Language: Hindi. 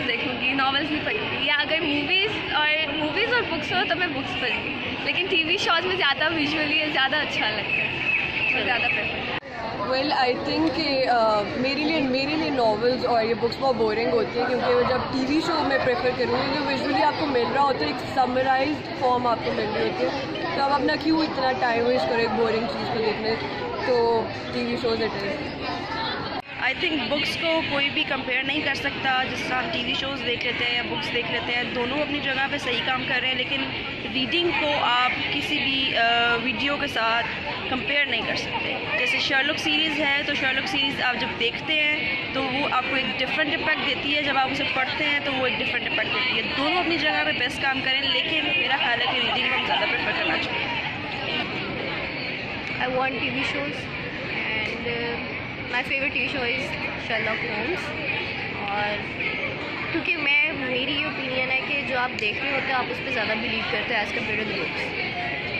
देखूँगी नॉवेल्स भी पढ़ूँगी या अगर मूवीज़ और मूवीज़ और बुक्स हो तो मैं बुक्स पढ़ूँगी। लेकिन टीवी शोज़ में ज़्यादा विजुअली ज़्यादा अच्छा लगता है। तो ज़्यादा प्रेफर वेल आई थिंक कि मेरे लिए मेरे लिए नॉवेल्स और ये बुक्स बहुत बोरिंग होती है क्योंकि वो जब टीवी शो में प्रेफर करूँगी जो विजुअली आपको मिल रहा होता है, एक समराइज फॉर्म आपको मिल रही होती है। तो आप अपना क्यों इतना टाइम वेस्ट करो एक बोरिंग चीज़ को देखने? तो T V shows it is I think books को कोई भी कंपेयर नहीं कर सकता जिस तरह हम टी शोज़ देख लेते हैं या बुक्स देख लेते हैं दोनों अपनी जगह पे सही काम कर रहे हैं लेकिन रीडिंग को आप किसी भी वीडियो के साथ कंपेयर नहीं कर सकते। जैसे शर्लुक सीरीज़ है तो शर्लुक सीरीज़ आप जब देखते हैं तो वो आपको एक डिफरेंट इम्पैक्ट देती है। जब आप उसे पढ़ते हैं तो वो एक डिफरेंट इम्पैक्ट देती है। दोनों अपनी जगह पर बेस्ट काम करें लेकिन मेरा ख्याल है कि रीडिंग को हम ज़्यादा प्रेफर करना चाहिए। I want TV and uh, my favourite TV show is Sherlock Holmes और क्योंकि मैं, मेरी ये ओपिनियन है कि जो आप देख रहे होते हैं, आप उस पर ज़्यादा बिलीव करते हैं एज़ कंपेयर टू बुक्स